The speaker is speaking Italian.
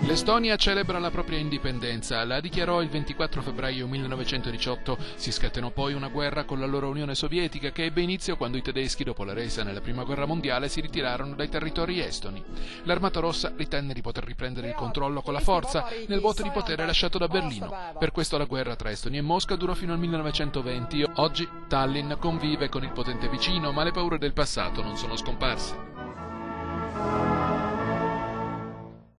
L'Estonia celebra la propria indipendenza, la dichiarò il 24 febbraio 1918. Si scatenò poi una guerra con la loro Unione Sovietica che ebbe inizio quando i tedeschi, dopo la resa nella Prima Guerra Mondiale, si ritirarono dai territori estoni. L'Armata Rossa ritenne di poter riprendere il controllo con la forza nel vuoto di potere lasciato da Berlino. Per questo la guerra tra Estonia e Mosca durò fino al 1920. Oggi Tallinn convive con il potente vicino, ma le paure del passato non sono scomparse.